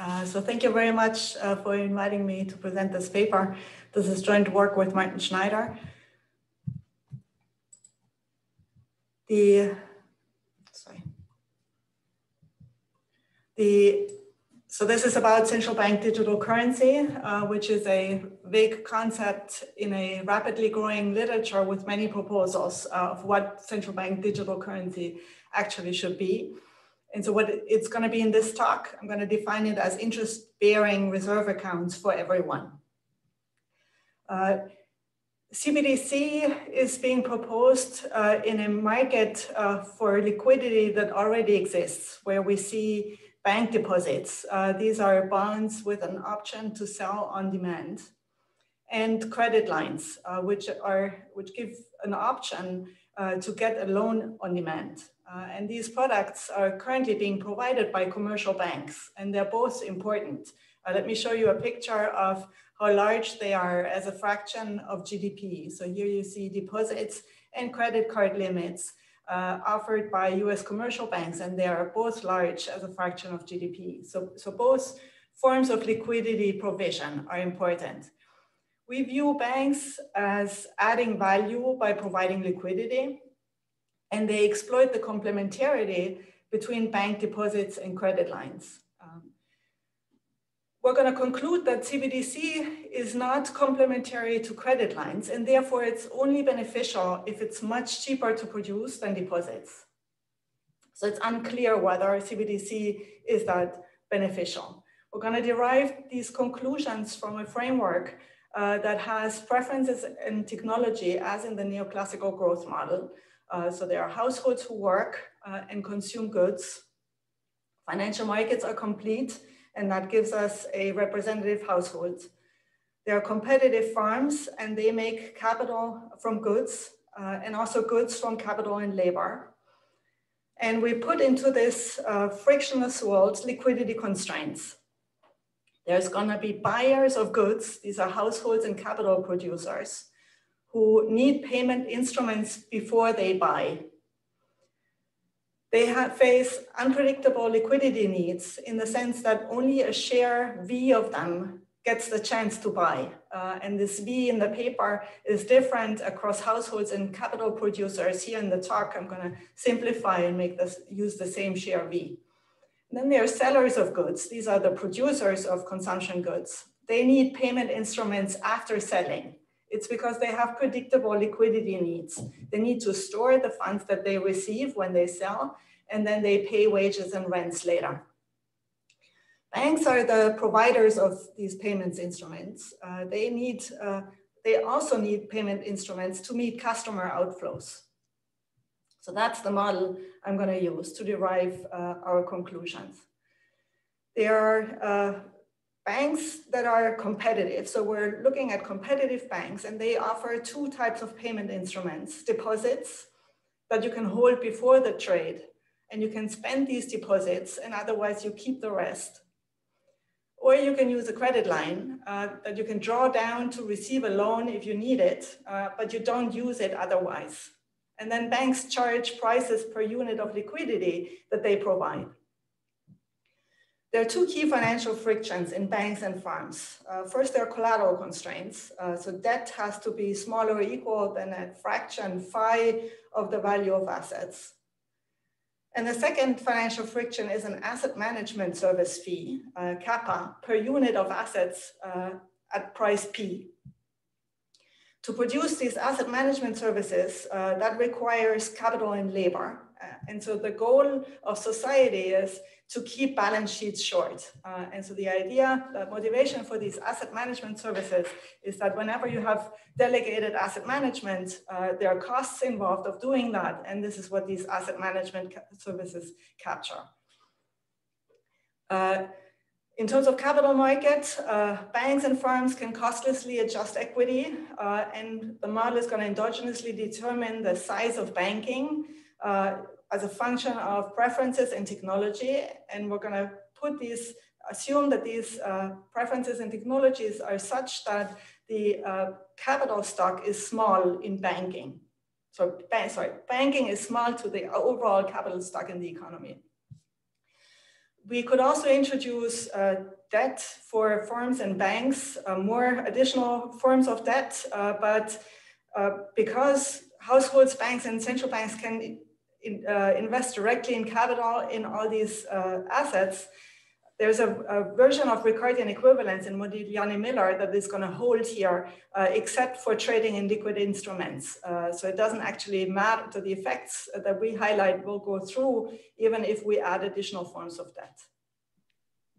Uh, so thank you very much uh, for inviting me to present this paper. This is joint work with Martin Schneider. The, sorry. The, so this is about central bank digital currency, uh, which is a vague concept in a rapidly growing literature with many proposals of what central bank digital currency actually should be. And so what it's going to be in this talk, I'm going to define it as interest-bearing reserve accounts for everyone. Uh, CBDC is being proposed uh, in a market uh, for liquidity that already exists, where we see bank deposits. Uh, these are bonds with an option to sell on demand, and credit lines, uh, which are which give an option uh, to get a loan on demand. Uh, and these products are currently being provided by commercial banks, and they're both important. Uh, let me show you a picture of how large they are as a fraction of GDP. So here you see deposits and credit card limits uh, offered by US commercial banks, and they are both large as a fraction of GDP. So, so both forms of liquidity provision are important. We view banks as adding value by providing liquidity, and they exploit the complementarity between bank deposits and credit lines. Um, we're going to conclude that CBDC is not complementary to credit lines, and therefore it's only beneficial if it's much cheaper to produce than deposits. So it's unclear whether CBDC is that beneficial. We're going to derive these conclusions from a framework uh, that has preferences in technology as in the neoclassical growth model, uh, so there are households who work uh, and consume goods. Financial markets are complete, and that gives us a representative household. There are competitive farms, and they make capital from goods, uh, and also goods from capital and labor. And we put into this uh, frictionless world liquidity constraints. There's gonna be buyers of goods, these are households and capital producers who need payment instruments before they buy. They have, face unpredictable liquidity needs in the sense that only a share V of them gets the chance to buy. Uh, and this V in the paper is different across households and capital producers. Here in the talk, I'm gonna simplify and make this use the same share V. Then there are sellers of goods. These are the producers of consumption goods. They need payment instruments after selling. It's because they have predictable liquidity needs. They need to store the funds that they receive when they sell, and then they pay wages and rents later. Banks are the providers of these payments instruments. Uh, they need, uh, they also need payment instruments to meet customer outflows. So that's the model I'm gonna use to derive uh, our conclusions. There are uh, banks that are competitive. So we're looking at competitive banks and they offer two types of payment instruments, deposits that you can hold before the trade and you can spend these deposits and otherwise you keep the rest. Or you can use a credit line uh, that you can draw down to receive a loan if you need it, uh, but you don't use it otherwise. And then banks charge prices per unit of liquidity that they provide. There are two key financial frictions in banks and farms. Uh, first, there are collateral constraints. Uh, so debt has to be smaller or equal than a fraction phi of the value of assets. And the second financial friction is an asset management service fee, uh, kappa, per unit of assets uh, at price P. To produce these asset management services, uh, that requires capital and labor. Uh, and so the goal of society is to keep balance sheets short. Uh, and so the idea, the motivation for these asset management services is that whenever you have delegated asset management, uh, there are costs involved of doing that. And this is what these asset management ca services capture. Uh, in terms of capital markets, uh, banks and firms can costlessly adjust equity, uh, and the model is going to endogenously determine the size of banking uh, as a function of preferences in technology. And we're going to put these, assume that these uh, preferences and technologies are such that the uh, capital stock is small in banking. So, sorry, banking is small to the overall capital stock in the economy. we could also introduce uh, debt for firms and banks, uh, more additional forms of debt, uh, but uh, because households, banks, and central banks can in, uh, invest directly in capital in all these uh, assets, there's a, a, version of Ricardian equivalence in Modigliani Miller that is going to hold here, uh, except for trading in liquid instruments. Uh, so it doesn't actually matter to the effects that we highlight will go through, even if we add additional forms of debt.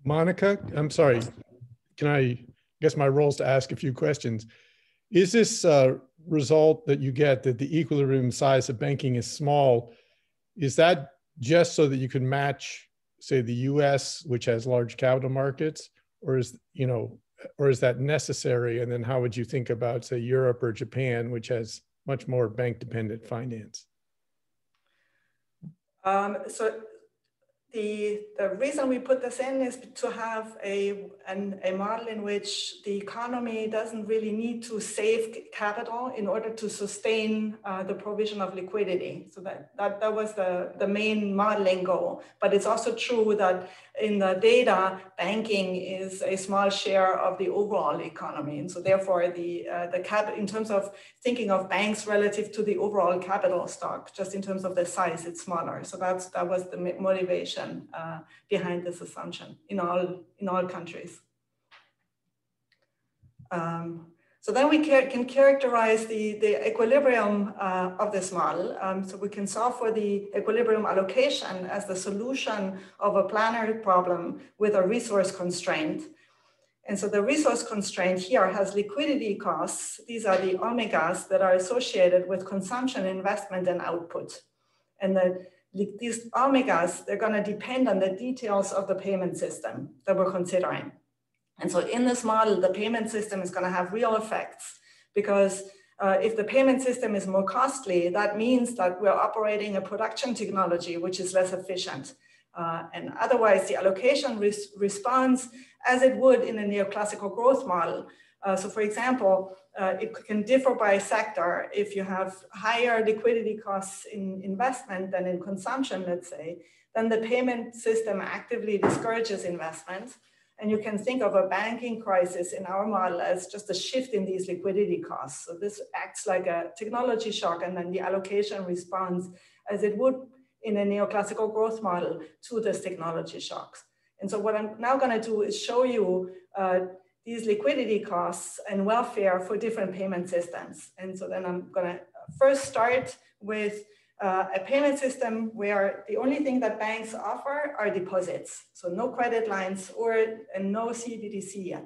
Monika, I'm sorry. Can I, I guess my role is to ask a few questions. Is this uh, result that you get that the equilibrium size of banking is small, is that just so that you can match say the US, which has large capital markets, or is you know, or is that necessary? And then how would you think about say Europe or Japan, which has much more bank dependent finance? Um, so the, the reason we put this in is to have a, an, a model in which the economy doesn't really need to save capital in order to sustain uh, the provision of liquidity. So that, that, that was the, the main modeling goal. But it's also true that in the data, banking is a small share of the overall economy. And so therefore the, uh, the cap in terms of thinking of banks relative to the overall capital stock, just in terms of the size, it's smaller. So that's, that was the motivation uh, behind this assumption in all, in all countries. Um, so then we can characterize the, the equilibrium uh, of this model. Um, so we can solve for the equilibrium allocation as the solution of a planner problem with a resource constraint. And so the resource constraint here has liquidity costs. These are the omegas that are associated with consumption, investment, and output. And the, these omegas, they're gonna depend on the details of the payment system that we're considering. And so in this model, the payment system is going to have real effects because uh, if the payment system is more costly, that means that we're operating a production technology which is less efficient. Uh, and otherwise, the allocation res responds as it would in a neoclassical growth model. Uh, so for example, uh, it can differ by sector. If you have higher liquidity costs in investment than in consumption, let's say, then the payment system actively discourages investment. And you can think of a banking crisis in our model as just a shift in these liquidity costs. So this acts like a technology shock and then the allocation responds as it would in a neoclassical growth model to this technology shocks. And so what I'm now gonna do is show you uh, these liquidity costs and welfare for different payment systems. And so then I'm gonna first start with uh, a payment system where the only thing that banks offer are deposits. So no credit lines or no CBDC.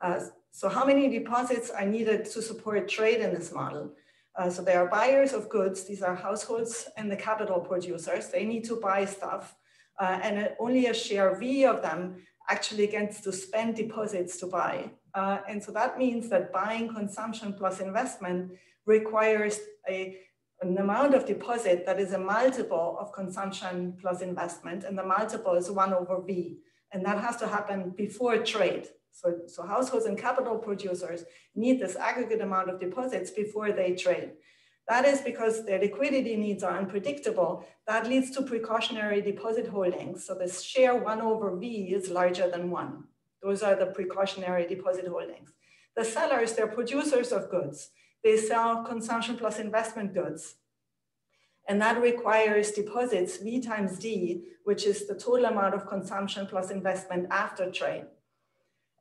Uh, so how many deposits are needed to support trade in this model? Uh, so there are buyers of goods. These are households and the capital producers. They need to buy stuff. Uh, and only a share V of them actually gets to spend deposits to buy. Uh, and so that means that buying consumption plus investment requires a an amount of deposit that is a multiple of consumption plus investment, and the multiple is one over V. And that has to happen before trade. So, so households and capital producers need this aggregate amount of deposits before they trade. That is because their liquidity needs are unpredictable. That leads to precautionary deposit holdings. So this share one over V is larger than one. Those are the precautionary deposit holdings. The sellers, they're producers of goods. They sell consumption plus investment goods. And that requires deposits V times D, which is the total amount of consumption plus investment after trade.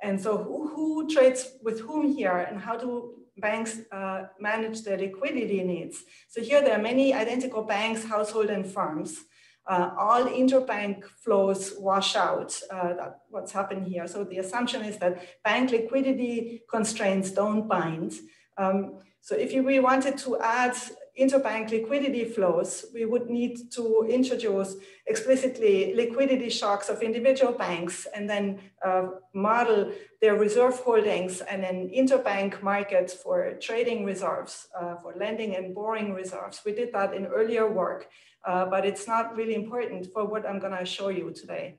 And so who, who trades with whom here and how do banks uh, manage their liquidity needs? So here there are many identical banks, household and firms. Uh, all interbank flows wash out uh, what's happened here. So the assumption is that bank liquidity constraints don't bind. Um, so if we wanted to add interbank liquidity flows, we would need to introduce explicitly liquidity shocks of individual banks and then uh, model their reserve holdings and an interbank market for trading reserves, uh, for lending and borrowing reserves. We did that in earlier work, uh, but it's not really important for what I'm gonna show you today.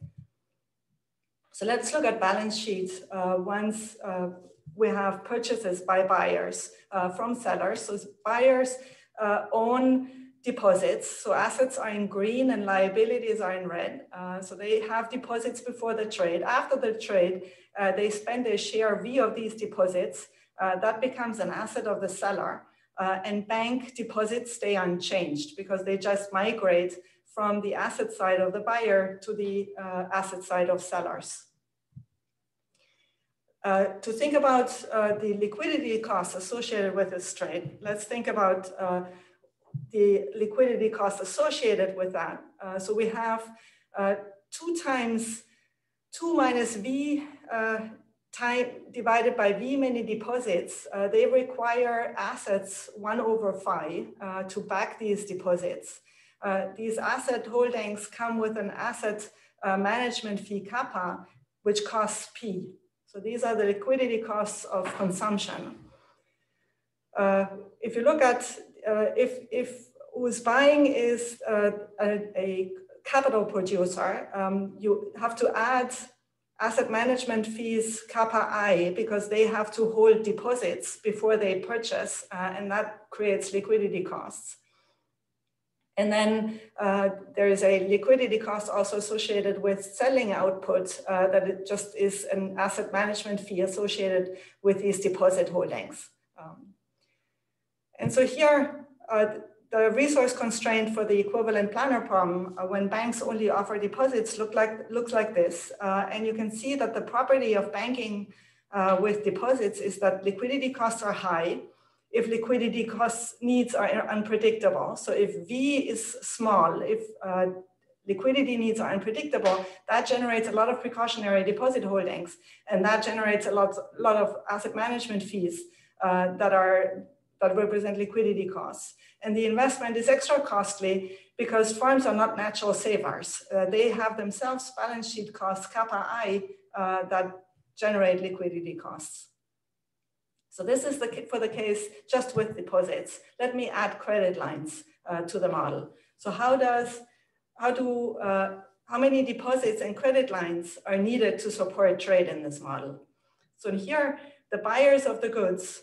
So let's look at balance sheets uh, once uh, we have purchases by buyers uh, from sellers. So buyers uh, own deposits. So assets are in green and liabilities are in red. Uh, so they have deposits before the trade. After the trade, uh, they spend a share V of these deposits. Uh, that becomes an asset of the seller. Uh, and bank deposits stay unchanged because they just migrate from the asset side of the buyer to the asset side of sellers. Uh, to think about uh, the liquidity costs associated with this trade, let's think about uh, the liquidity costs associated with that. Uh, so we have uh, two times two minus V time divided by V many deposits. they require assets one over phi to back these deposits. these asset holdings come with an asset management fee kappa, which costs P. So these are the liquidity costs of consumption. Uh, if you look at, uh, if, if who's buying is uh, a, a, capital producer, um, you have to add asset management fees kappa i because they have to hold deposits before they purchase uh, and that creates liquidity costs. And then uh, there is a liquidity cost also associated with selling output uh, that it just is an asset management fee associated with these deposit holdings. Um, and so here, uh, the resource constraint for the equivalent planner problem uh, when banks only offer deposits look like, looks like this. Uh, and you can see that the property of banking uh, with deposits is that liquidity costs are high if liquidity costs needs are unpredictable. So if V is small, if uh, liquidity needs are unpredictable, that generates a lot of precautionary deposit holdings, and that generates a lot, lot of asset management fees uh, that are that represent liquidity costs. And the investment is extra costly because firms are not natural savers. Uh, they have themselves balance sheet costs, kappa i, uh, that generate liquidity costs. So this is the, for the case just with deposits. Let me add credit lines uh, to the model. So how does, how do, uh, how many deposits and credit lines are needed to support trade in this model? So here, the buyers of the goods,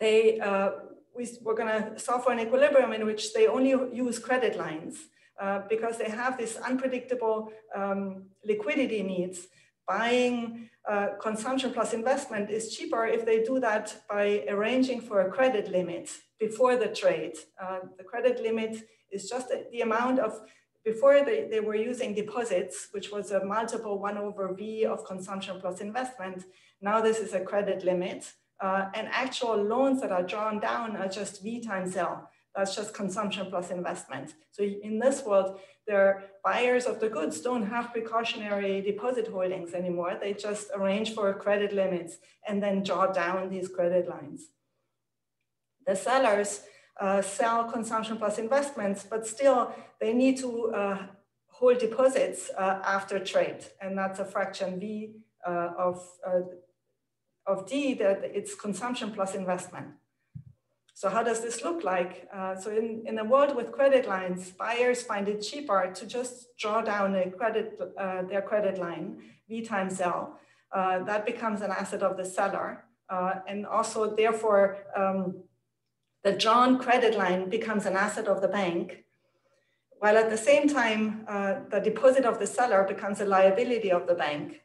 they, uh, we, we're gonna solve for an equilibrium in which they only use credit lines uh, because they have this unpredictable um, liquidity needs. Buying uh, consumption plus investment is cheaper if they do that by arranging for a credit limit before the trade. Uh, the credit limit is just the amount of, before they, they were using deposits, which was a multiple one over V of consumption plus investment. Now this is a credit limit. Uh, and actual loans that are drawn down are just V times L. That's just consumption plus investment. So in this world, their buyers of the goods don't have precautionary deposit holdings anymore. They just arrange for credit limits and then draw down these credit lines. The sellers uh, sell consumption plus investments, but still they need to uh, hold deposits uh, after trade. And that's a fraction V uh, of, uh, of D that it's consumption plus investment. So how does this look like? Uh, so in, in a world with credit lines, buyers find it cheaper to just draw down a credit, uh, their credit line, V times L. Uh, that becomes an asset of the seller. Uh, and also therefore, um, the drawn credit line becomes an asset of the bank, while at the same time, uh, the deposit of the seller becomes a liability of the bank.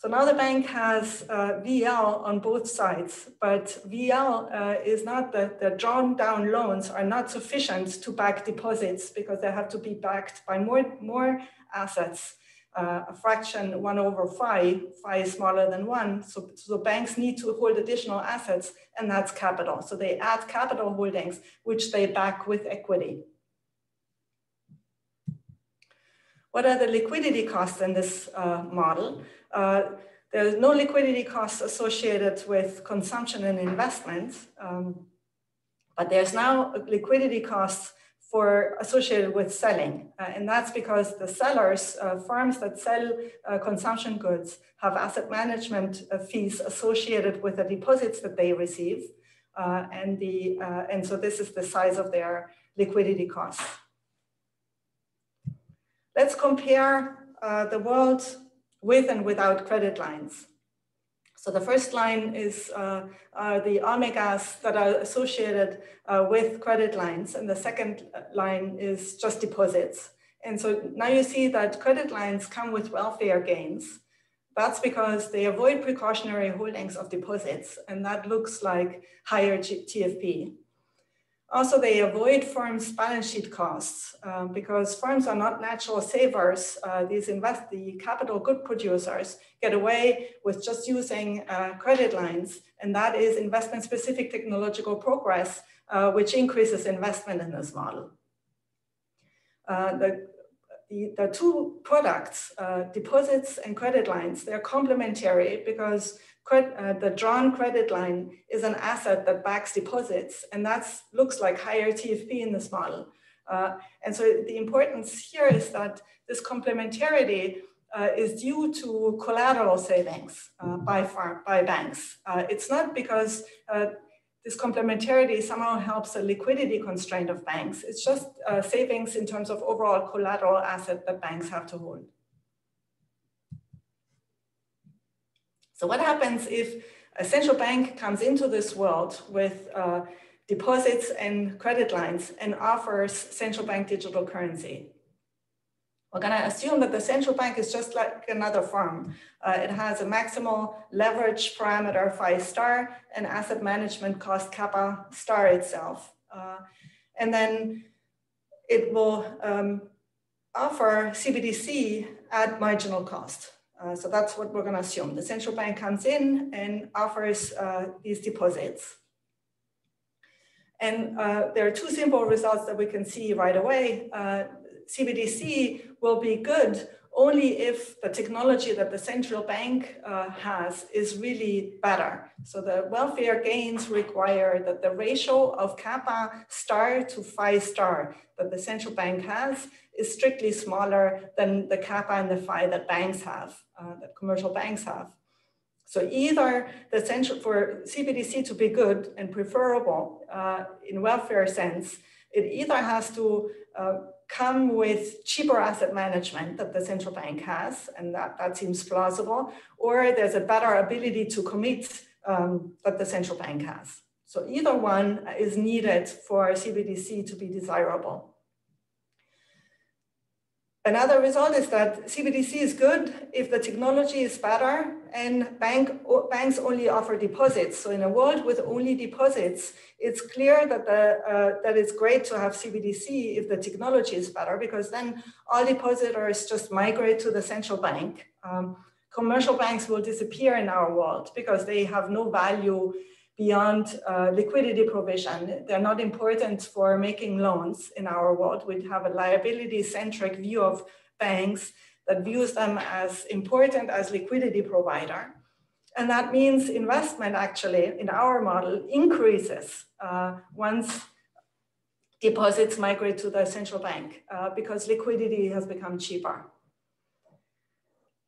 So now the bank has uh, VL on both sides, but VL uh, is not the, the drawn down loans are not sufficient to back deposits because they have to be backed by more, more assets. Uh, a fraction one over phi, phi is smaller than one. So, so banks need to hold additional assets and that's capital. So they add capital holdings, which they back with equity. What are the liquidity costs in this uh, model? Uh, there's no liquidity costs associated with consumption and investments, um, but there's now liquidity costs for associated with selling. Uh, and that's because the sellers, uh, firms that sell uh, consumption goods have asset management uh, fees associated with the deposits that they receive. Uh, and, the, uh, and so this is the size of their liquidity costs. Let's compare the world with and without credit lines. So the first line is uh, uh, the omegas that are associated uh, with credit lines, and the second line is just deposits. And so now you see that credit lines come with welfare gains. That's because they avoid precautionary holdings of deposits, and that looks like higher TFP. Also, they avoid firms' balance sheet costs uh, because firms are not natural savers. Uh, these invest the capital good producers get away with just using uh, credit lines, and that is investment-specific technological progress, uh, which increases investment in this model. Uh, the, the, the, two products, uh, deposits and credit lines, they're complementary because uh, the drawn credit line is an asset that backs deposits, and that looks like higher TFP in this model. Uh, and so the importance here is that this complementarity uh, is due to collateral savings uh, by, farm, by banks. Uh, it's not because uh, this complementarity somehow helps a liquidity constraint of banks. It's just savings in terms of overall collateral asset that banks have to hold. So what happens if a central bank comes into this world with uh, deposits and credit lines and offers central bank digital currency? We're going to assume that the central bank is just like another firm. Uh, it has a maximal leverage parameter phi star and asset management cost kappa star itself. Uh, and then it will um, offer CBDC at marginal cost. Uh, so that's what we're going to assume. The central bank comes in and offers uh, these deposits. And uh, there are two simple results that we can see right away. CBDC uh, will be good only if the technology that the central bank uh, has is really better. So the welfare gains require that the ratio of kappa star to phi star that the central bank has is strictly smaller than the kappa and the phi that banks have, uh, that commercial banks have. So either the central for CBDC to be good and preferable uh, in welfare sense, it either has to uh, come with cheaper asset management that the central bank has, and that, that seems plausible, or there's a better ability to commit um, that the central bank has. So either one is needed for CBDC to be desirable. Another result is that CBDC is good if the technology is better and bank, banks only offer deposits. So in a world with only deposits, it's clear that, the, uh, that it's great to have CBDC if the technology is better because then all depositors just migrate to the central bank. Um, commercial banks will disappear in our world because they have no value beyond uh, liquidity provision. They're not important for making loans in our world. We have a liability centric view of banks that views them as important as liquidity provider. And that means investment actually in our model increases uh, once deposits migrate to the central bank uh, because liquidity has become cheaper.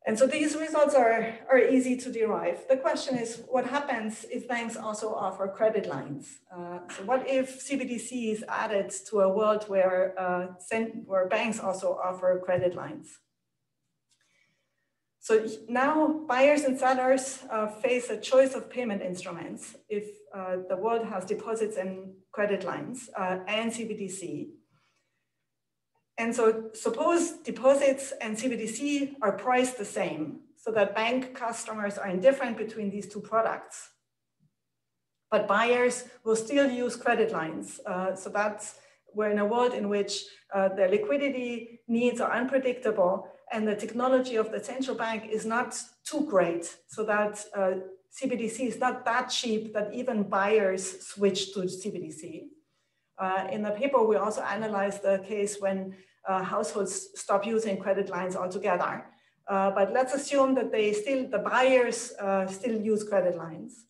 And so these results are, are easy to derive. The question is what happens if banks also offer credit lines? Uh, so what if CBDC is added to a world where, uh, where banks also offer credit lines? So now buyers and sellers uh, face a choice of payment instruments if uh, the world has deposits and credit lines uh, and CBDC. And so suppose deposits and CBDC are priced the same so that bank customers are indifferent between these two products. But buyers will still use credit lines. Uh, so that's, we're in a world in which uh, the liquidity needs are unpredictable and the technology of the central bank is not too great so that uh, CBDC is not that cheap that even buyers switch to CBDC. Uh, in the paper, we also analyzed the case when uh, households stop using credit lines altogether. Uh, but let's assume that they still, the buyers uh, still use credit lines.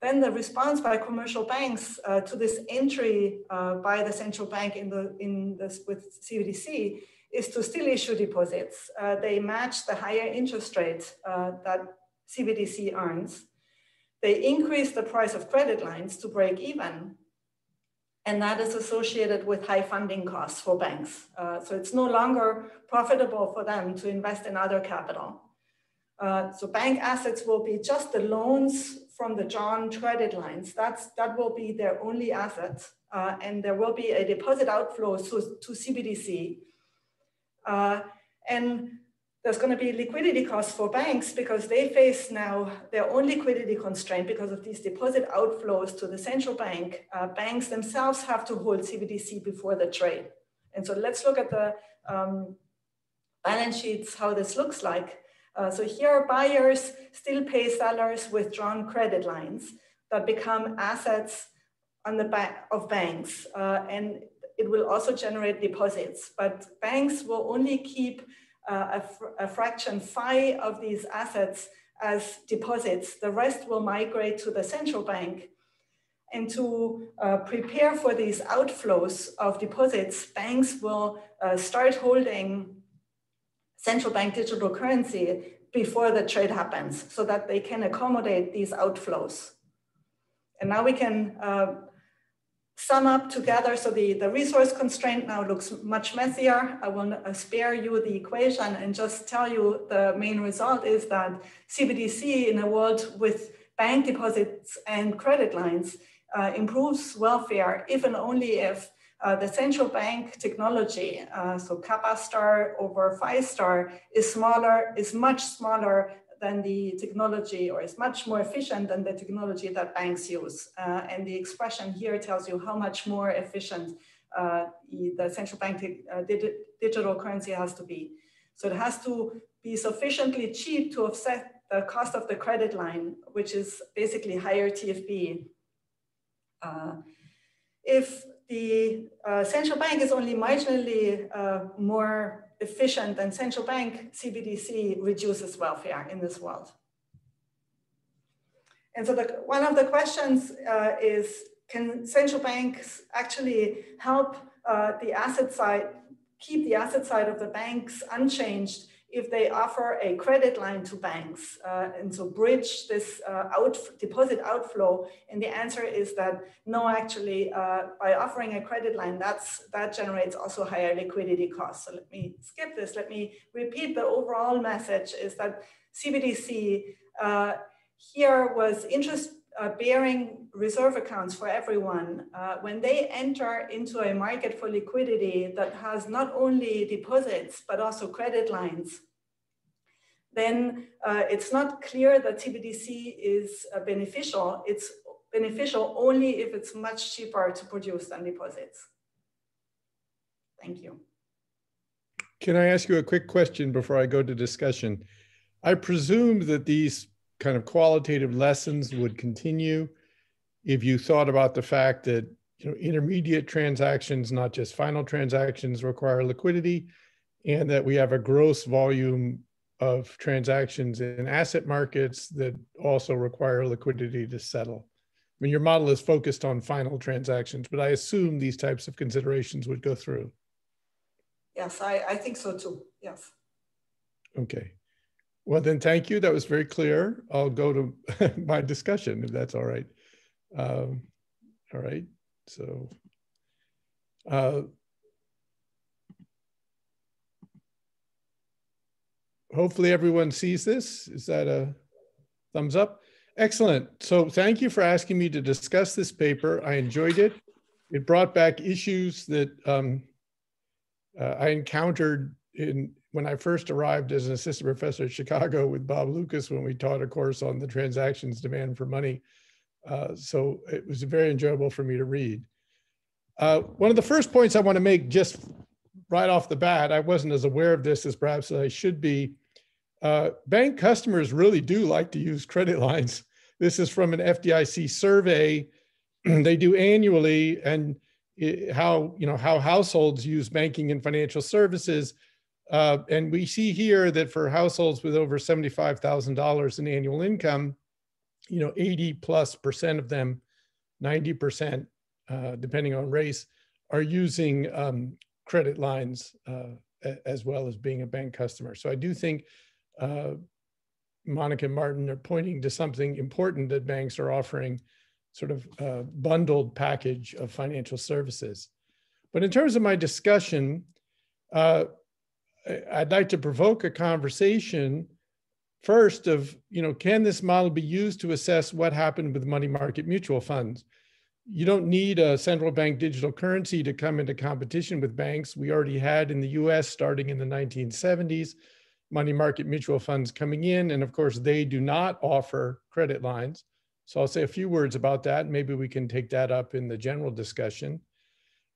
Then the response by commercial banks uh, to this entry uh, by the central bank in the in this with CBDC is to still issue deposits. they match the higher interest rate that CBDC earns. They increase the price of credit lines to break even, and that is associated with high funding costs for banks. Uh, so it's no longer profitable for them to invest in other capital. Uh, so bank assets will be just the loans from the drawn credit lines. That's, that will be their only asset. Uh, and there will be a deposit outflow to, to CBDC. Uh, and there's going to be liquidity costs for banks because they face now their own liquidity constraint because of these deposit outflows to the central bank. Uh, banks themselves have to hold CBDC before the trade. And so let's look at the um, balance sheets, how this looks like. Uh, so here buyers still pay sellers with drawn credit lines that become assets on the back of banks. Uh, and it will also generate deposits, but banks will only keep a, fr a, fraction phi of these assets as deposits. The rest will migrate to the central bank. And to uh, prepare for these outflows of deposits, banks will uh, start holding central bank digital currency before the trade happens so that they can accommodate these outflows. And now we can uh, sum up together. So the, the resource constraint now looks much messier. I will uh, spare you the equation and just tell you the main result is that CBDC in a world with bank deposits and credit lines uh, improves welfare, even only if uh, the central bank technology, uh, so Kappa star over Phi star, is smaller, is much smaller than the technology, or is much more efficient than the technology that banks use. Uh, and the expression here tells you how much more efficient uh, the central bank uh, digital currency has to be. So it has to be sufficiently cheap to offset the cost of the credit line, which is basically higher TFP. Uh, if the uh, central bank is only marginally more efficient than central bank, CBDC reduces welfare in this world. And so the, one of the questions uh, is, can central banks actually help uh, the asset side, keep the asset side of the banks unchanged if they offer a credit line to banks uh, and so bridge this uh, out, deposit outflow? And the answer is that no, actually, uh, by offering a credit line, that's, that generates also higher liquidity costs. So let me skip this. Let me repeat the overall message is that CBDC uh, here was interest uh, bearing reserve accounts for everyone, uh, when they enter into a market for liquidity that has not only deposits, but also credit lines, then uh, it's not clear that CBDC is uh, beneficial. It's beneficial only if it's much cheaper to produce than deposits. Thank you. Can I ask you a quick question before I go to discussion? I presume that these kind of qualitative lessons would continue if you thought about the fact that you know intermediate transactions not just final transactions require liquidity and that we have a gross volume of transactions in asset markets that also require liquidity to settle. I mean your model is focused on final transactions but i assume these types of considerations would go through. Yes i, I think so too. Yes. Okay well, then thank you. That was very clear. I'll go to my discussion if that's all right. Um, all right. So, uh, hopefully everyone sees this. Is that a thumbs up? Excellent. So thank you for asking me to discuss this paper. I enjoyed it. It brought back issues that um, uh, I encountered in when I first arrived as an assistant professor at Chicago with Bob Lucas when we taught a course on the transactions demand for money. Uh, so it was very enjoyable for me to read. Uh, one of the first points I want to make just right off the bat, I wasn't as aware of this as perhaps I should be. Uh, bank customers really do like to use credit lines. This is from an FDIC survey they do annually, and it, how you know how households use banking and financial services uh, and we see here that for households with over $75,000 in annual income, you know, 80 plus percent of them, 90%, uh, depending on race, are using um, credit lines uh, as well as being a bank customer. So I do think uh, Monika and Martin are pointing to something important that banks are offering sort of a bundled package of financial services. But in terms of my discussion, uh, I'd like to provoke a conversation First of, you know, can this model be used to assess what happened with money market mutual funds? You don't need a central bank digital currency to come into competition with banks. We already had in the US starting in the 1970s, money market mutual funds coming in. And of course, they do not offer credit lines. So I'll say a few words about that. Maybe we can take that up in the general discussion.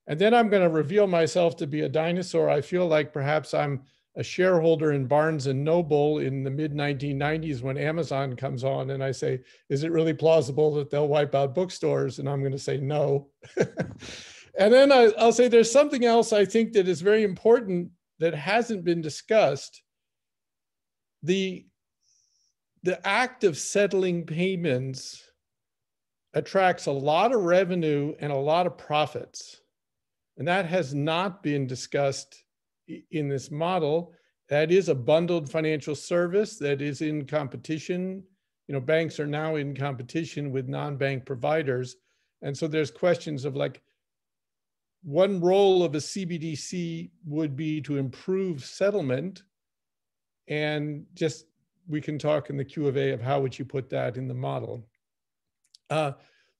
And then I'm going to reveal myself to be a dinosaur. I feel like perhaps I'm a shareholder in Barnes and Noble in the mid 1990s when Amazon comes on, and I say, "Is it really plausible that they'll wipe out bookstores?" And I'm going to say no. and then I, will say there's something else I think that is very important that hasn't been discussed. The the act of settling payments attracts a lot of revenue and a lot of profits. And that has not been discussed in this model. That is a bundled financial service that is in competition. You know, banks are now in competition with non-bank providers. And so there's questions of like, one role of a CBDC would be to improve settlement. And just, we can talk in the Q of A of how would you put that in the model. Uh,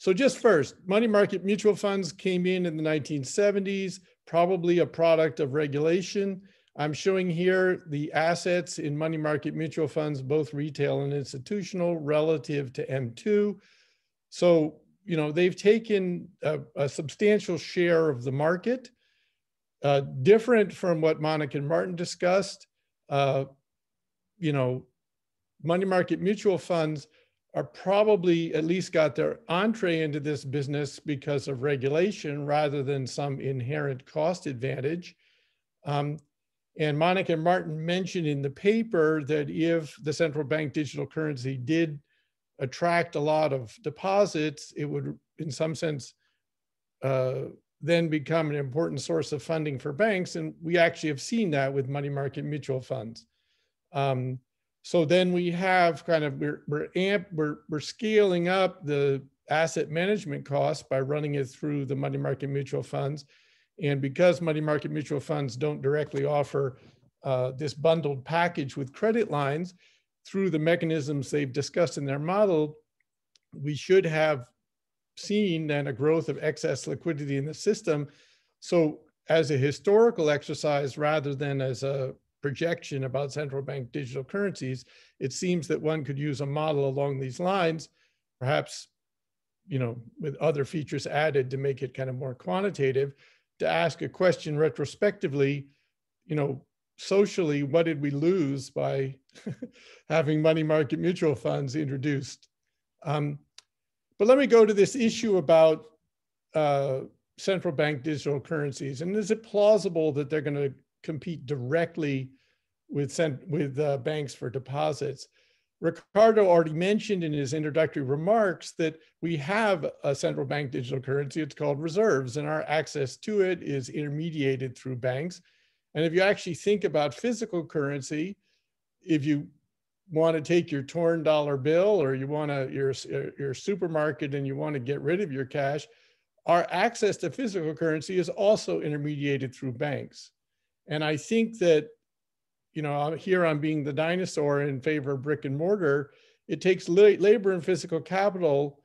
so just first, money market mutual funds came in in the 1970s probably a product of regulation. I'm showing here the assets in money market mutual funds, both retail and institutional relative to M2. So, you know, they've taken a, a substantial share of the market. Uh, different from what Monika and Martin discussed, uh, you know, money market mutual funds are probably at least got their entree into this business because of regulation rather than some inherent cost advantage. Um, and Monika and Martin mentioned in the paper that if the central bank digital currency did attract a lot of deposits, it would, in some sense, uh, then become an important source of funding for banks. And we actually have seen that with money market mutual funds. Um, so then we have kind of we're we're amp we're we're scaling up the asset management costs by running it through the money market mutual funds, and because money market mutual funds don't directly offer uh, this bundled package with credit lines through the mechanisms they've discussed in their model, we should have seen then a growth of excess liquidity in the system. So as a historical exercise rather than as a projection about central bank digital currencies, it seems that one could use a model along these lines, perhaps, you know, with other features added to make it kind of more quantitative, to ask a question retrospectively, you know, socially, what did we lose by having money market mutual funds introduced? Um, but let me go to this issue about uh, central bank digital currencies. And is it plausible that they're going to compete directly with, with uh, banks for deposits. Ricardo already mentioned in his introductory remarks that we have a central bank digital currency. It's called reserves, and our access to it is intermediated through banks. And if you actually think about physical currency, if you want to take your torn dollar bill or you want to your your supermarket and you want to get rid of your cash, our access to physical currency is also intermediated through banks. And I think that, you know, uh, here I'm being the dinosaur in favor of brick and mortar. It takes labor and physical capital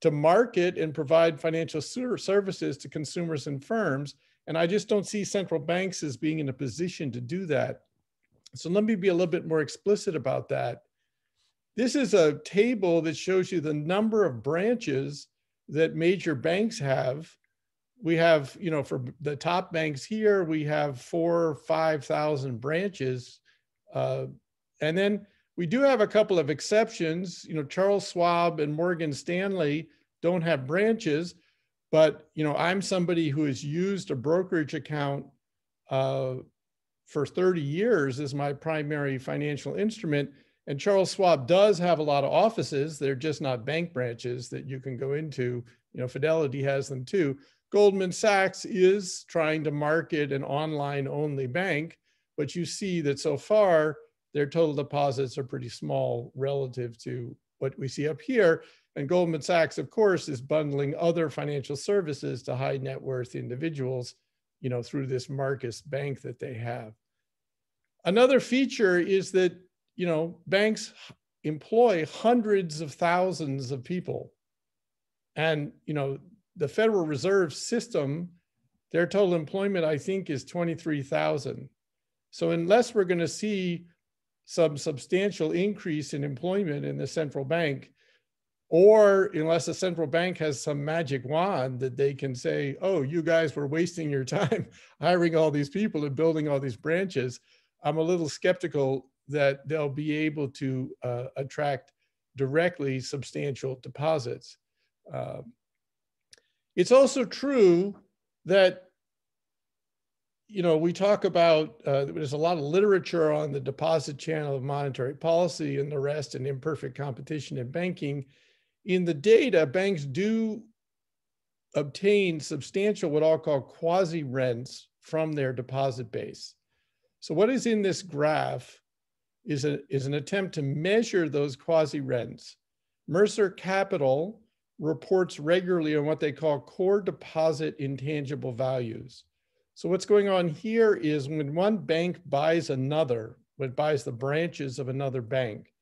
to market and provide financial services to consumers and firms. And I just don't see central banks as being in a position to do that. So let me be a little bit more explicit about that. This is a table that shows you the number of branches that major banks have we have, you know, for the top banks here, we have four or 5,000 branches. Uh, and then we do have a couple of exceptions. You know, Charles Schwab and Morgan Stanley don't have branches, but, you know, I'm somebody who has used a brokerage account uh, for 30 years as my primary financial instrument. And Charles Schwab does have a lot of offices. They're just not bank branches that you can go into. You know, Fidelity has them too. Goldman Sachs is trying to market an online only bank, but you see that so far their total deposits are pretty small relative to what we see up here. And Goldman Sachs, of course, is bundling other financial services to high net worth individuals, you know, through this Marcus Bank that they have. Another feature is that you know, banks employ hundreds of thousands of people. And, you know, the Federal Reserve System, their total employment, I think, is 23,000. So unless we're going to see some substantial increase in employment in the central bank, or unless the central bank has some magic wand that they can say, oh, you guys were wasting your time hiring all these people and building all these branches, I'm a little skeptical that they'll be able to uh, attract directly substantial deposits. Uh, it's also true that you know we talk about uh, there's a lot of literature on the deposit channel of monetary policy and the rest and imperfect competition in banking. In the data banks do obtain substantial what i'll call quasi rents from their deposit base. So what is in this graph is, a, is an attempt to measure those quasi rents mercer capital reports regularly on what they call core deposit intangible values. So what's going on here is when one bank buys another, when it buys the branches of another bank,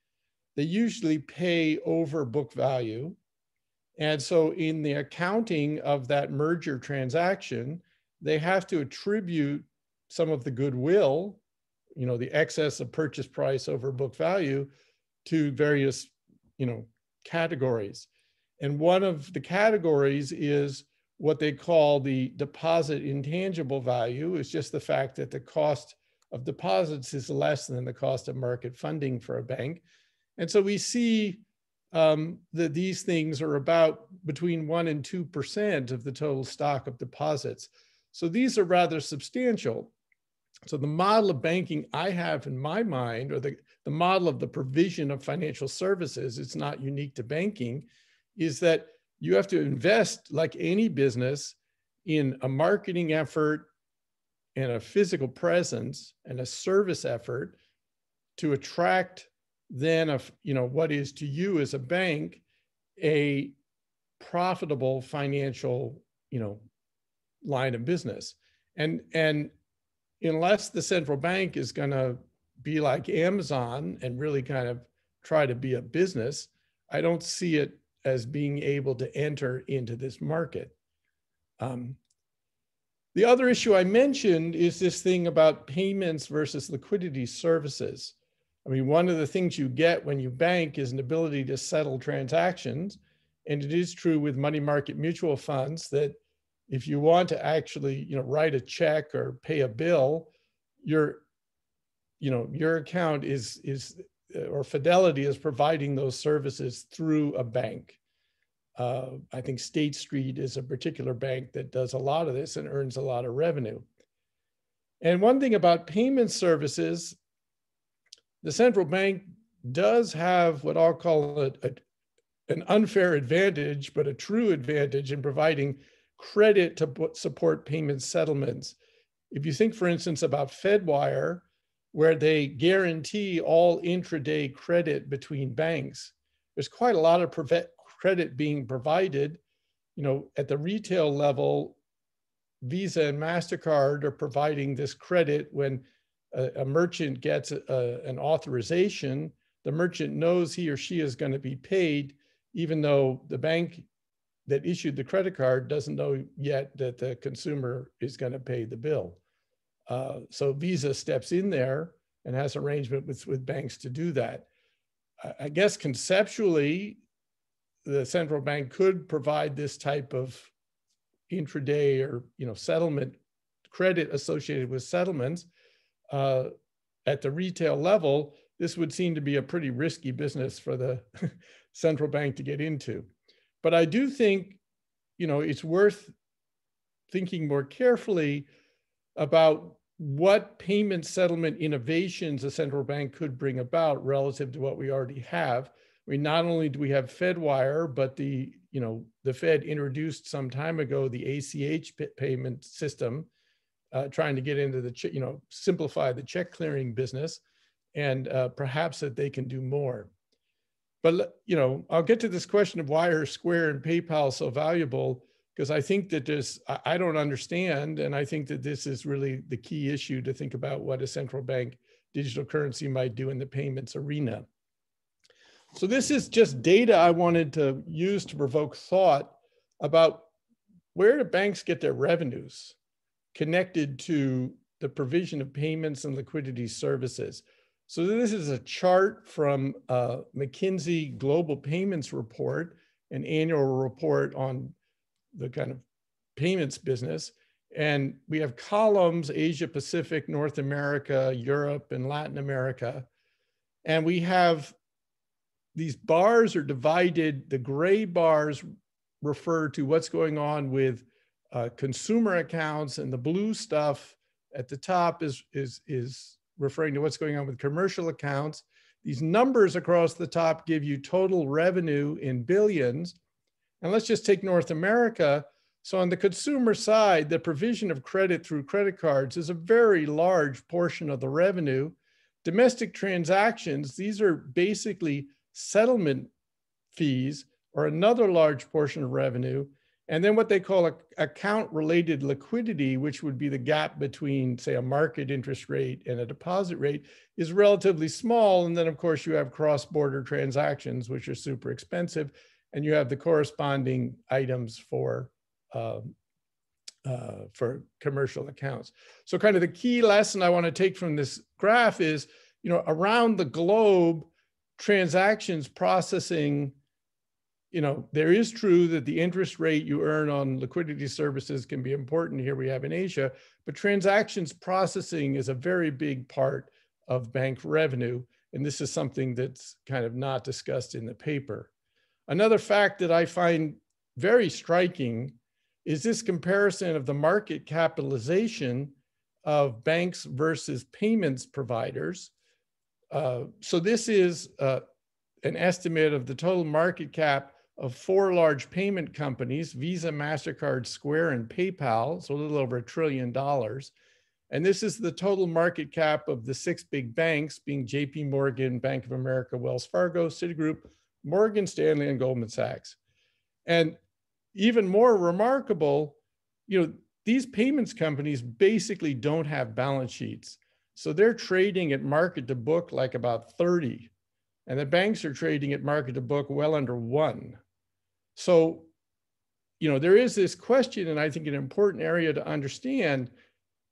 they usually pay over book value. And so in the accounting of that merger transaction, they have to attribute some of the goodwill, you know, the excess of purchase price over book value to various, you know, categories. And one of the categories is what they call the deposit intangible value, is just the fact that the cost of deposits is less than the cost of market funding for a bank. And so we see um, that these things are about between one and 2% of the total stock of deposits. So these are rather substantial. So the model of banking I have in my mind, or the, the model of the provision of financial services, it's not unique to banking, is that you have to invest like any business in a marketing effort and a physical presence and a service effort to attract then a you know what is to you as a bank a profitable financial you know line of business. And and unless the central bank is going to be like amazon and really kind of try to be a business i don't see it as being able to enter into this market. Um, the other issue I mentioned is this thing about payments versus liquidity services. I mean, one of the things you get when you bank is an ability to settle transactions. And it is true with money market mutual funds that if you want to actually, you know, write a check or pay a bill, your, you know, your account is is or Fidelity is providing those services through a bank. Uh, I think State Street is a particular bank that does a lot of this and earns a lot of revenue. And one thing about payment services, the central bank does have what I'll call a, a, an unfair advantage, but a true advantage in providing credit to support payment settlements. If you think, for instance, about Fedwire, where they guarantee all intraday credit between banks. There's quite a lot of credit being provided. You know, at the retail level, Visa and MasterCard are providing this credit when a, a merchant gets a, an authorization. The merchant knows he or she is going to be paid, even though the bank that issued the credit card doesn't know yet that the consumer is going to pay the bill. Uh, so Visa steps in there and has arrangement with, with banks to do that. I, I guess conceptually, the central bank could provide this type of intraday or you know settlement credit associated with settlements uh, at the retail level. This would seem to be a pretty risky business for the central bank to get into. But I do think, you know, it's worth thinking more carefully about what payment settlement innovations a central bank could bring about relative to what we already have. I mean, not only do we have FedWire, but the you know the Fed introduced some time ago the ACH payment system, uh, trying to get into the you know simplify the check clearing business, and uh, perhaps that they can do more. But you know, I'll get to this question of why are Square and PayPal so valuable because I think that there's, I don't understand. And I think that this is really the key issue to think about what a central bank digital currency might do in the payments arena. So this is just data I wanted to use to provoke thought about where do banks get their revenues connected to the provision of payments and liquidity services. So this is a chart from uh, McKinsey Global Payments Report, an annual report on the kind of payments business. And we have columns, Asia Pacific, North America, Europe, and Latin America. And we have these bars are divided. The gray bars refer to what's going on with uh, consumer accounts, and the blue stuff at the top is, is, is referring to what's going on with commercial accounts. These numbers across the top give you total revenue in billions. And let's just take North America. So on the consumer side, the provision of credit through credit cards is a very large portion of the revenue. Domestic transactions, these are basically settlement fees or another large portion of revenue. And then what they call a, account related liquidity, which would be the gap between, say, a market interest rate and a deposit rate, is relatively small. And then, of course, you have cross border transactions, which are super expensive. And you have the corresponding items for. Um, uh, for commercial accounts. So kind of the key lesson I want to take from this graph is, you know, around the globe, transactions processing you know, there is true that the interest rate you earn on liquidity services can be important here we have in Asia, but transactions processing is a very big part of bank revenue. And this is something that's kind of not discussed in the paper. Another fact that I find very striking is this comparison of the market capitalization of banks versus payments providers. Uh, so this is uh, an estimate of the total market cap of four large payment companies Visa, MasterCard, Square, and PayPal, so a little over a trillion dollars. And this is the total market cap of the six big banks, being JP Morgan, Bank of America, Wells Fargo, Citigroup, Morgan Stanley, and Goldman Sachs. And even more remarkable, you know, these payments companies basically don't have balance sheets. So they're trading at market to book like about 30 and the banks are trading at market to book well under one. So, you know, there is this question, and I think an important area to understand.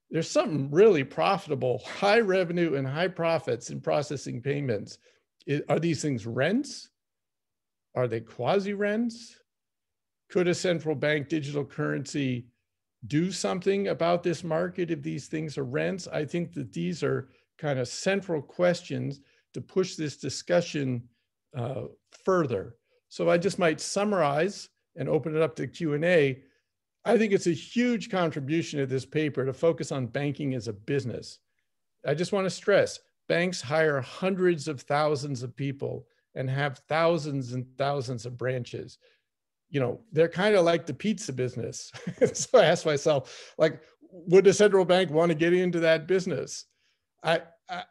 There's something really profitable, high revenue and high profits in processing payments. Are these things rents? Are they quasi rents? Could a central bank digital currency do something about this market if these things are rents? I think that these are kind of central questions to push this discussion uh, further. So I just might summarize and open it up to Q&A. I think it's a huge contribution of this paper to focus on banking as a business. I just want to stress, banks hire hundreds of thousands of people and have thousands and thousands of branches. You know, they're kind of like the pizza business. so I ask myself, like, would a central bank want to get into that business? I,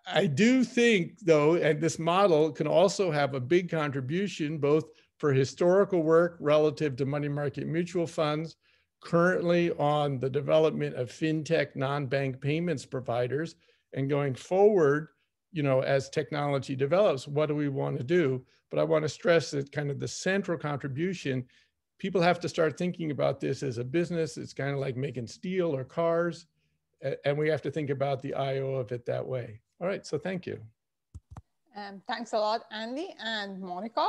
I, do think, though, and this model can also have a big contribution both for historical work relative to money market mutual funds, currently on the development of fintech non-bank payments providers, and going forward, you know, as technology develops, what do we want to do? But I want to stress that kind of the central contribution, people have to start thinking about this as a business. It's kind of like making steel or cars, and we have to think about the IO of it that way. All right, so thank you. Um, thanks a lot, Andy and Monika.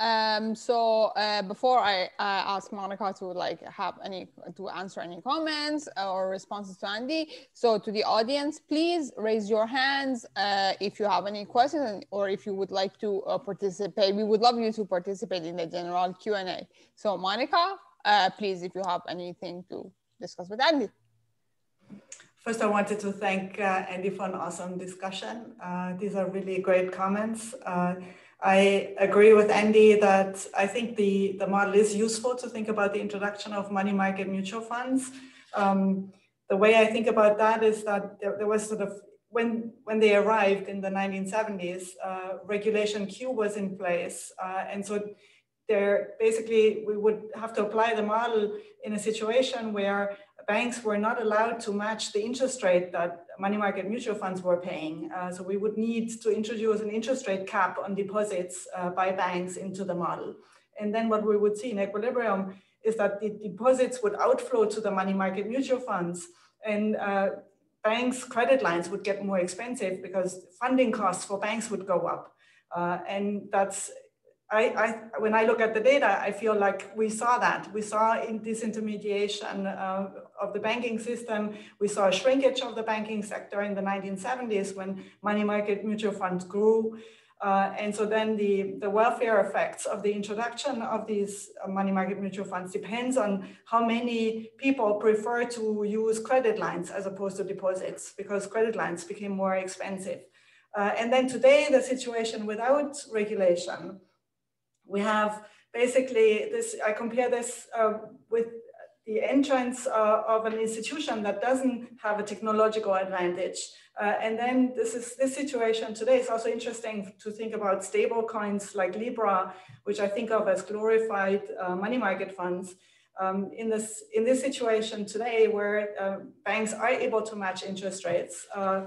Um, so uh, before I uh, ask Monika to like have any to answer any comments or responses to Andy, so to the audience, please raise your hands uh, if you have any questions or if you would like to uh, participate. We would love you to participate in the general Q and A. So Monika, uh, please, if you have anything to discuss with Andy. First, I wanted to thank uh, Andy for an awesome discussion. These are really great comments. I agree with Andy that I think the, the model is useful to think about the introduction of money market mutual funds. Um, the way I think about that is that there, there, was sort of, when, when they arrived in the 1970s, uh, regulation Q was in place. Uh, and so there basically we would have to apply the model in a situation where banks were not allowed to match the interest rate that money market mutual funds were paying. Uh, so we would need to introduce an interest rate cap on deposits uh, by banks into the model. And then what we would see in equilibrium is that the deposits would outflow to the money market mutual funds and uh, banks' credit lines would get more expensive because funding costs for banks would go up. Uh, and that's I, I, when I look at the data, I feel like we saw that. We saw in disintermediation uh, of the banking system. We saw a shrinkage of the banking sector in the 1970s when money market mutual funds grew. Uh, and so then the, the welfare effects of the introduction of these uh, money market mutual funds depends on how many people prefer to use credit lines as opposed to deposits because credit lines became more expensive. Uh, and then today, the situation without regulation we have basically this, I compare this uh, with the entrance uh, of an institution that doesn't have a technological advantage. Uh, and then this is this situation today is also interesting to think about stable coins like Libra, which I think of as glorified uh, money market funds. Um, in this in this situation today, where uh, banks are able to match interest rates, uh,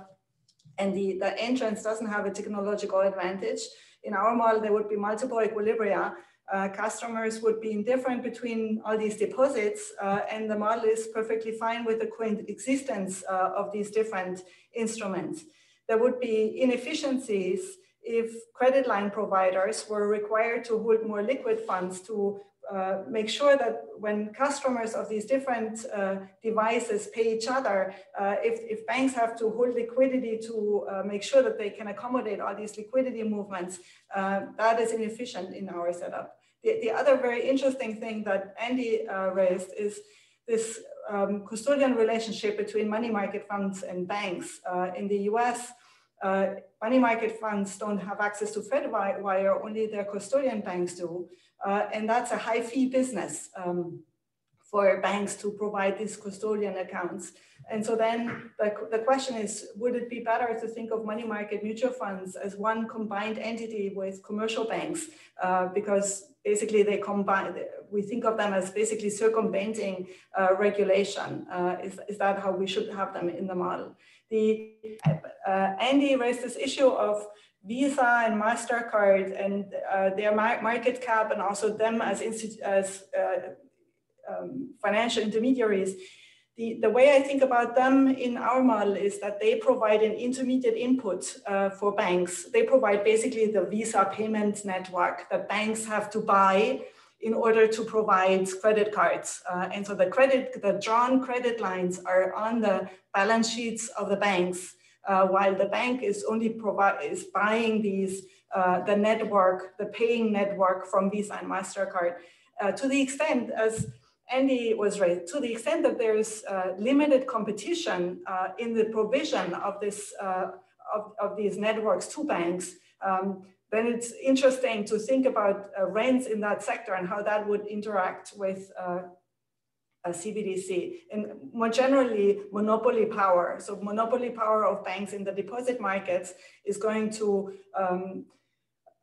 and the, the entrance doesn't have a technological advantage, in our model, there would be multiple equilibria. Uh, customers would be indifferent between all these deposits, uh, and the model is perfectly fine with the coexistence uh, of these different instruments. There would be inefficiencies if credit line providers were required to hold more liquid funds to uh, make sure that when customers of these different uh, devices pay each other, uh, if, if banks have to hold liquidity to uh, make sure that they can accommodate all these liquidity movements, uh, that is inefficient in our setup. The, the other very interesting thing that Andy raised is this um, custodian relationship between money market funds and banks. in the US, money market funds don't have access to FedWire, only their custodian banks do. Uh, and that's a high fee business um, for banks to provide these custodian accounts. And so then the, the question is, would it be better to think of money market mutual funds as one combined entity with commercial banks? Uh, because basically they combine, we think of them as basically circumventing uh, regulation. Uh, is, is that how we should have them in the model? The, uh, Andy raised this issue of Visa and MasterCard and uh, their market cap and also them as, as uh, um, financial intermediaries, the, the way I think about them in our model is that they provide an intermediate input uh, for banks. They provide basically the Visa payment network that banks have to buy in order to provide credit cards. Uh, and so the credit, the drawn credit lines are on the balance sheets of the banks uh, while the bank is only is buying these uh, the network, the paying network from Visa and Mastercard, uh, to the extent as Andy was right, to the extent that there is uh, limited competition uh, in the provision of this of, of these networks to banks. Um, then it's interesting to think about rents in that sector and how that would interact with uh, CBDC and more generally monopoly power. So monopoly power of banks in the deposit markets is going to um,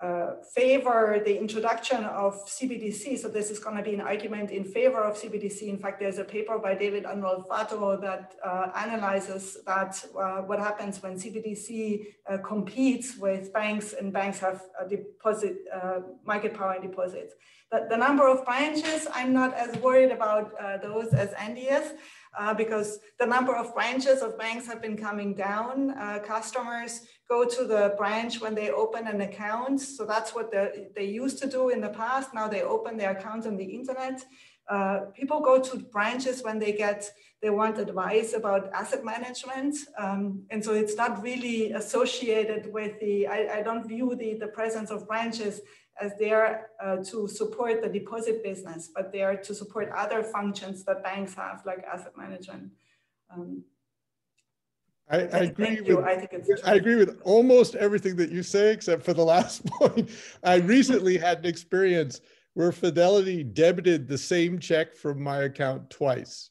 uh, favor the introduction of CBDC. So this is going to be an argument in favor of CBDC. In fact, there's a paper by David Andolfatto that uh, analyzes that uh, what happens when CBDC uh, competes with banks and banks have deposit uh, market power and deposits. The, the number of branches, I'm not as worried about uh, those as Andy is. Uh, because the number of branches of banks have been coming down. Uh, customers go to the branch when they open an account. So that's what they used to do in the past. Now they open their account on the internet. Uh, people go to branches when they get they want advice about asset management um, and so it's not really associated with the i, I don't view the, the presence of branches as there uh, to support the deposit business, but they are to support other functions that banks have, like asset management. Um, I, I agree with, I, I agree with almost everything that you say, except for the last point. I recently had an experience where Fidelity debited the same check from my account twice.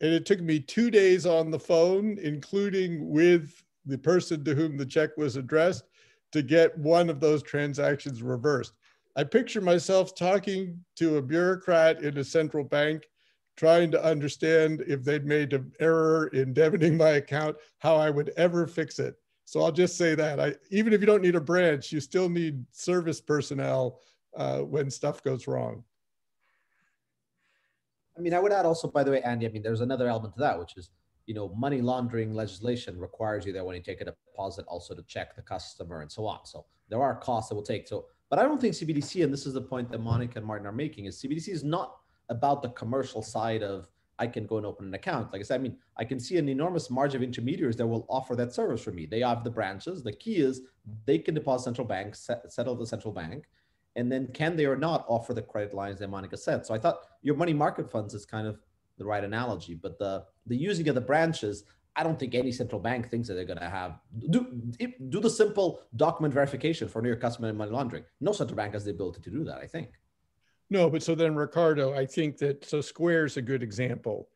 And it took me two days on the phone, including with the person to whom the check was addressed, to get one of those transactions reversed. I picture myself talking to a bureaucrat in a central bank trying to understand if they'd made an error in debiting my account, how I would ever fix it. So I'll just say that I, even if you don't need a branch, you still need service personnel uh, when stuff goes wrong. I mean, I would add also, by the way, Andy, I mean, there's another element to that, which is, you know, money laundering legislation requires you that when you take a deposit, also to check the customer and so on. So there are costs that will take. So, but I don't think CBDC, and this is the point that Monika and Martin are making, is CBDC is not about the commercial side of I can go and open an account. Like I said, I mean, I can see an enormous margin of intermediaries that will offer that service for me. They have the branches. The key is they can deposit central bank, set, settle the central bank, and then can they or not offer the credit lines that Monika said. So I thought your money market funds is kind of the right analogy, but the the using of the branches, I don't think any central bank thinks that they're going to have do do the simple document verification for your customer money laundering. No central bank has the ability to do that. I think. No, but so then Ricardo, I think that so Square is a good example.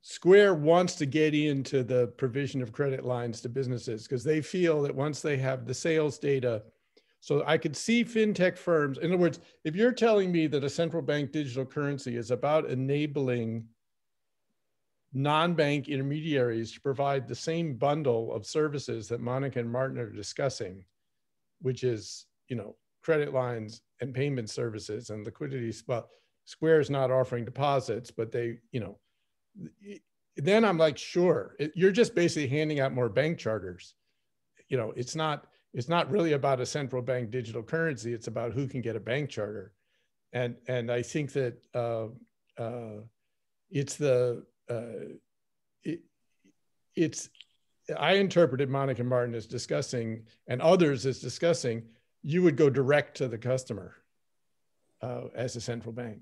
Square wants to get into the provision of credit lines to businesses because they feel that once they have the sales data, so I could see fintech firms. In other words, if you're telling me that a central bank digital currency is about enabling non-bank intermediaries to provide the same bundle of services that Monika and Martin are discussing, which is, you know, credit lines and payment services and liquidity. Well, Square is not offering deposits, but they, you know, then I'm like, sure, you're just basically handing out more bank charters. You know, it's not it's not really about a central bank digital currency. It's about who can get a bank charter, and and I think that uh, uh, it's the uh, it, it's I interpreted Monika Martin as discussing and others as discussing you would go direct to the customer uh, as a central bank.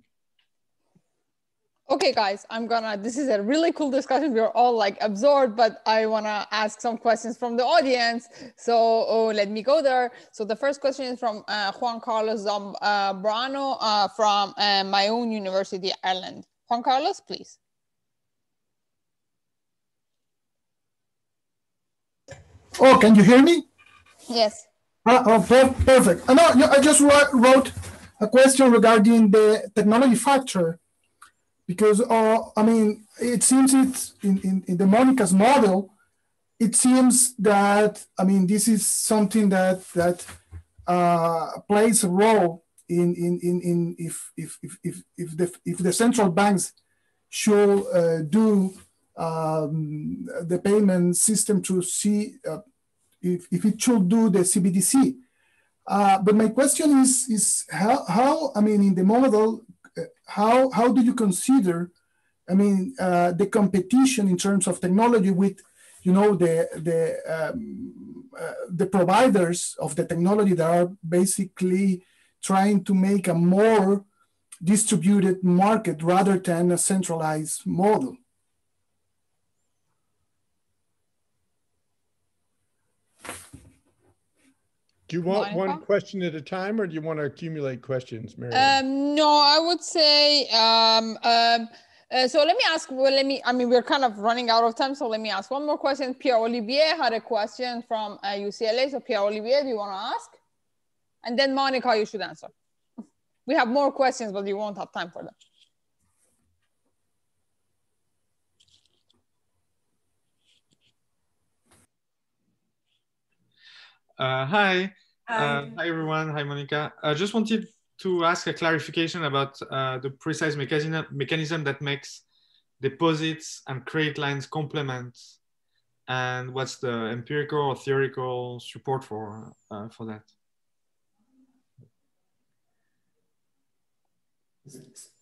Okay, guys, I'm gonna, this is a really cool discussion. We're all like absorbed, but I wanna ask some questions from the audience. So oh, let me go there. So the first question is from uh, Juan Carlos Zambrano uh, from uh, my own university, Ireland. Juan Carlos, please. Oh, can you hear me? Yes. Uh, oh, per perfect. Uh, no, I just wrote a question regarding the technology factor because, uh, I mean, it seems it's in, in, in the Monika's model, it seems that, I mean, this is something that, that uh, plays a role in, in, in, in if, if, if, if, if, the, if the central banks should uh, do um, the payment system to see uh, if, if it should do the CBDC. Uh, but my question is, is how, how, I mean, in the model, how, how do you consider, I mean, uh, the competition in terms of technology with, you know, the, the, um, uh, the providers of the technology that are basically trying to make a more distributed market rather than a centralized model? Do you want Monika? one question at a time or do you want to accumulate questions, Mary? Um, no, I would say, um, um, uh, so let me ask, well, let me, I mean, we're kind of running out of time. So let me ask one more question. Pierre Olivier had a question from uh, UCLA. So Pierre Olivier, do you want to ask? And then Monika, you should answer. We have more questions, but you won't have time for them. Uh, hi. Uh, hi, everyone. Hi, Monika. I just wanted to ask a clarification about uh, the precise mechanism, mechanism that makes deposits and credit lines complement and what's the empirical or theoretical support for, uh, for that?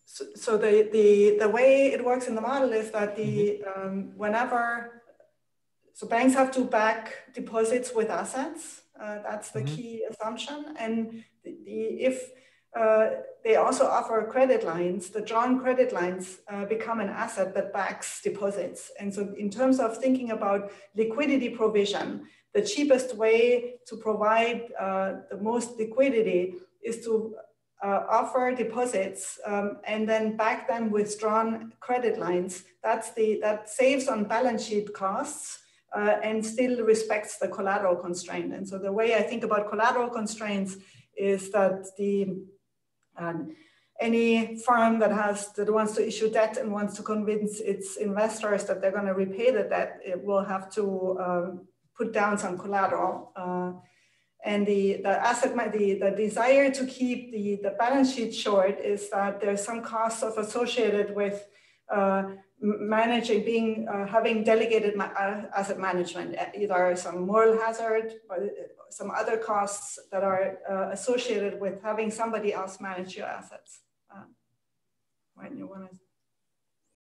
So, so, the, the, the way it works in the model is that the mm -hmm. um, whenever so banks have to back deposits with assets uh, that's the mm-hmm. key assumption. And the, the, if uh, they also offer credit lines, the drawn credit lines uh, become an asset that backs deposits. And so, in terms of thinking about liquidity provision, the cheapest way to provide uh, the most liquidity is to uh, offer deposits um, and then back them with drawn credit lines. That's the that saves on balance sheet costs uh, and still respects the collateral constraint. And so the way I think about collateral constraints is that the um, any firm that has that wants to issue debt and wants to convince its investors that they're going to repay the debt, it will have to um, put down some collateral. Uh, and the, the asset, the, the desire to keep the, the balance sheet short is that there's some costs of associated with uh, managing, being, uh, having delegated ma uh, asset management, either some moral hazard or some other costs that are uh, associated with having somebody else manage your assets. Uh, when you want to